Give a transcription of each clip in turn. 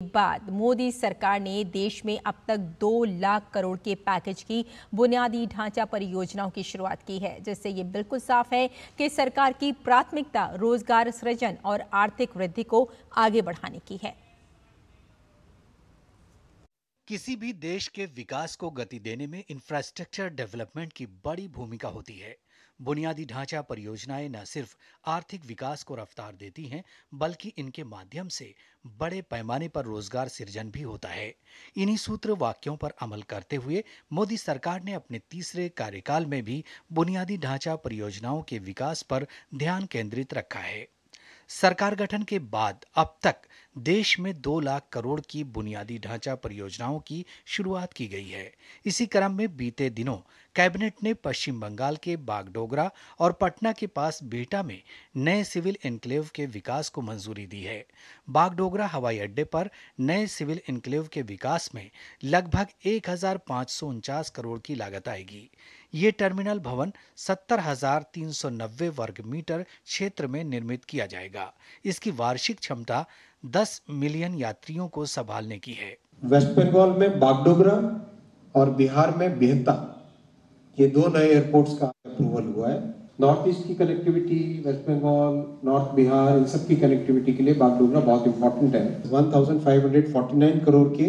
बाद मोदी सरकार ने देश में अब तक दो लाख करोड़ के पैकेज की बुनियादी ढांचा परियोजनाओं की शुरुआत की है, जिससे ये बिल्कुल साफ़ है कि सरकार की प्राथमिकता रोज़गार सृजन और आर्थिक वृद्धि को आगे बढ़ाने की है। किसी भी देश के विकास को गति देने में इंफ्रास्ट्रक्चर डेवलपमेंट की बड़ी भूमिका होती है। बुनियादी ढांचा परियोजनाएँ न सिर्फ़ आर्थिक विकास को रफ्तार देती हैं, बल्कि इनके माध्यम से बड़े पैमाने पर रोज़गार सृजन भी होता है। इन्हीं सूत्र वाक्यों पर अमल करते हुए मोदी सरकार ने अपने तीसरे कार्यकाल में भी बुनियादी ढांचा परियोजनाओं के विकास पर ध्यान केंद्रित रखा है। सरकार गठन के बाद अब तक देश में दो लाख करोड़ की बुनियादी ढांचा परियोजनाओं की शुरुआत की गई है। इसी क्रम में बीते दिनों कैबिनेट ने पश्चिम बंगाल के बागडोगरा और पटना के पास बिहटा में नए सिविल एनक्लेव के विकास को मंजूरी दी है। बागडोगरा हवाई अड्डे पर नए सिविल एनक्लेव के विकास में लगभग एक हज़ार पाँच सौ उनचास करोड़ की लागत आएगी। ये टर्मिनल भवन सत्तर हज़ार तीन सौ नब्बे वर्ग मीटर क्षेत्र में निर्मित किया जाएगा। इसकी वार्षिक क्षमता 10 मिलियन यात्रियों को संभालने की है। वेस्ट बंगाल में बागडोगरा और बिहार में बेहता ये दो नए एयरपोर्ट्स का अप्रूवल हुआ है। नॉर्थ ईस्ट की connectivity west Bengal north Bihar इन सब की कनेक्टिविटी के लिए बागडोगरा बहुत इंपॉर्टेंट है। 1549 करोड़ के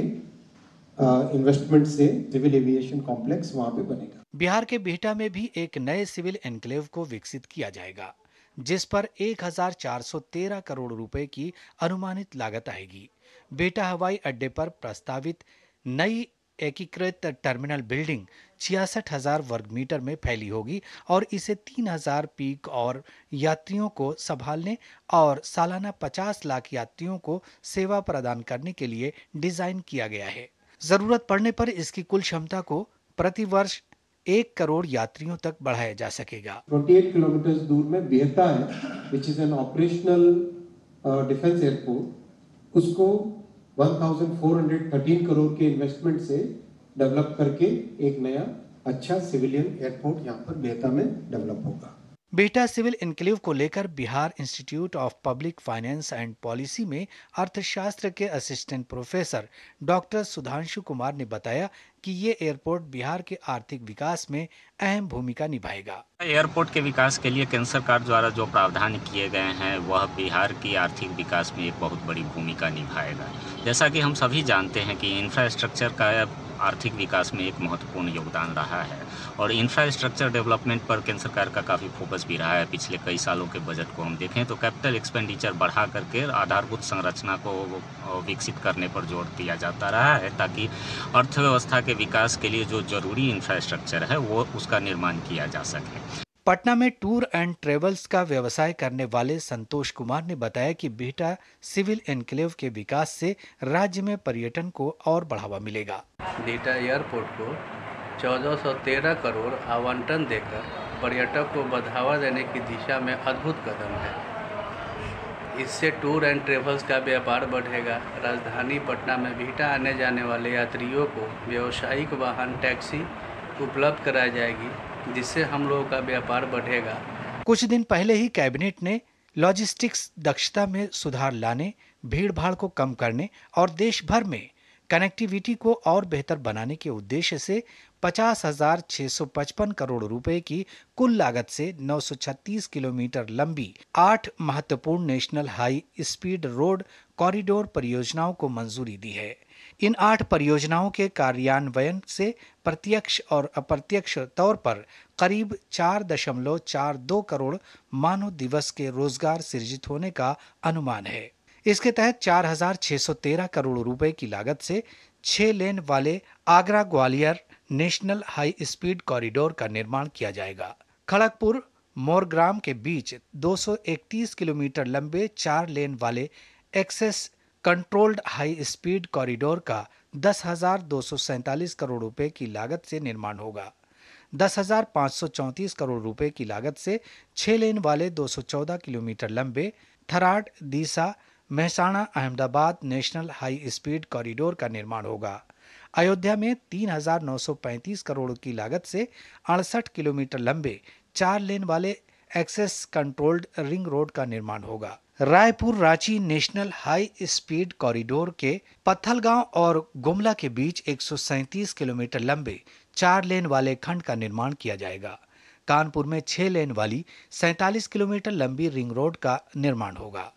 इन्वेस्टमेंट से सिविल एविएशन कॉम्प्लेक्स वहाँ पे बनेगा। बिहार के बिहटा में भी एक नए सिविल एनक्लेव को विकसित किया जाएगा, जिस पर 1413 करोड़ रुपए की अनुमानित लागत आएगी। बेटा हवाई अड्डे पर प्रस्तावित नई एकीकृत टर्मिनल बिल्डिंग छियासठ हज़ार वर्ग मीटर में फैली होगी और इसे तीन हज़ार पीक और यात्रियों को संभालने और सालाना 50 लाख यात्रियों को सेवा प्रदान करने के लिए डिज़ाइन किया गया है। ज़रूरत पड़ने पर इसकी कुल क्षमता को प्रति वर्ष एक करोड़ यात्रियों तक बढ़ाया जा सकेगा। 28 किलोमीटर दूर में बेहता है which is an operational defence airport उसको 1413 करोड़ के इन्वेस्टमेंट से डेवलप करके एक नया अच्छा सिविलियन एयरपोर्ट यहाँ पर बेहता में डेवलप होगा। बेटा सिविल इनक्लेव को लेकर Bihar institute of public finance and policy में अर्थशास्त्र के assistant professor doctor Sudhanshu Kumar ने बताया कि ये एयरपोर्ट बिहार के आर्थिक विकास में अहम भूमिका निभाएगा। एयरपोर्ट के विकास के लिए केंद्र सरकार द्वारा जो प्रावधान किए गए हैं, वह बिहार की आर्थिक विकास में एक बहुत बड़ी भूमिका निभाएगा। जैसा कि हम सभी जानते हैं कि इंफ्रास्ट्रक्चर का आर्थिक विकास में एक महत्वपूर्ण योगदान रहा है। और इंफ्रास्ट्रक्चर डेवलपमेंट पर केंद्र सरकार का काफ़ी फोकस भी रहा है। पिछले कई सालों के बजट को हम देखें तो कैपिटल एक्सपेंडिचर बढ़ा करके आधारभूत संरचना को विकसित करने पर ज़ोर दिया जाता रहा है ताकि अर्थव्यवस्था के विकास के लिए जो ज़रूरी इंफ्रास्ट्रक्चर है वो उसका निर्माण किया जा सके। पटना में टूर एंड ट्रेवल्स का व्यवसाय करने वाले संतोष कुमार ने बताया कि बेटा सिविल एनक्लेव के विकास से राज्य में पर्यटन को और बढ़ावा मिलेगा। बेटा एयरपोर्ट को 1413 करोड़ आवंटन देकर पर्यटक को बढ़ावा देने की दिशा में अद्भुत कदम है। इससे टूर एंड ट्रेवल्स का व्यापार बढ़ेगा। राजधानी पटना में भीटा आने जाने वाले यात्रियों को व्यावसायिक वाहन, टैक्सी उपलब्ध कराई जाएगी, जिससे हम लोगों का व्यापार बढ़ेगा। कुछ दिन पहले ही कैबिनेट ने लॉजिस्टिक्स दक्षता में सुधार लाने भीड़ भाड़ को कम करने और देश भर में कनेक्टिविटी को और बेहतर बनाने के उद्देश्य से पचास हज़ार छह सौ पचपन करोड़ रुपए की कुल लागत से 936 किलोमीटर लंबी आठ महत्वपूर्ण national high speed road corridor परियोजनाओं को मंजूरी दी है। इन आठ परियोजनाओं के कार्यान्वयन से प्रत्यक्ष और अप्रत्यक्ष तौर पर करीब चार दशमलव चार दो करोड़ मानव दिवस के रोज़गार सृजित होने का अनुमान है। इसके तहत 4,613 करोड़ रुपए की लागत से छह लेन वाले Agra Gwalior national high speed corridor का निर्माण किया जाएगा। खड़गपुर मोरग्राम के बीच 231 किलोमीटर लंबे चार लेन वाले access controlled high speed corridor का दस करोड़ रुपए की लागत से निर्माण होगा। दस करोड़ रुपए की लागत से छह लेन वाले 214 किलोमीटर लंबे Tharad Deesa Mehsana Ahmedabad national high speed corridor का निर्माण होगा। अयोध्या में 3,935 करोड़ की लागत से अड़सठ किलोमीटर लंबे चार लेन वाले एक्सेस कंट्रोल्ड रिंग रोड का निर्माण होगा। Raipur Ranchi national high speed corridor के पत्थलगांव और गुमला के बीच 137 किलोमीटर लंबे चार लेन वाले खंड का निर्माण किया जाएगा। कानपुर में छह लेन वाली 47 किलोमीटर लंबी रिंग रोड का निर्माण होगा।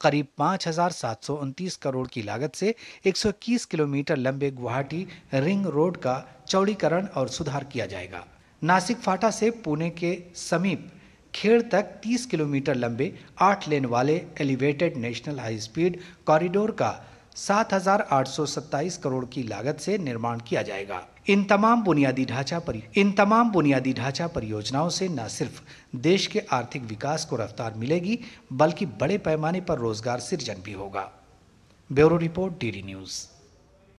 करीब पाँच हज़ार सात सौ उनतीस करोड़ की लागत से 121 किलोमीटर लंबे गुवाहाटी रिंग रोड का चौड़ीकरण और सुधार किया जाएगा। नासिक फाटा से पुणे के समीप खेड़ तक 30 किलोमीटर लंबे आठ लेन वाले elevated national high speed corridor का 7,827 करोड़ की लागत से निर्माण किया जाएगा। इन तमाम बुनियादी ढांचा पर इन तमाम बुनियादी ढांचा परियोजनाओं से न सिर्फ़ देश के आर्थिक विकास को रफ्तार मिलेगी, बल्कि बड़े पैमाने पर रोज़गार सृजन भी होगा। Bureau report, DD news.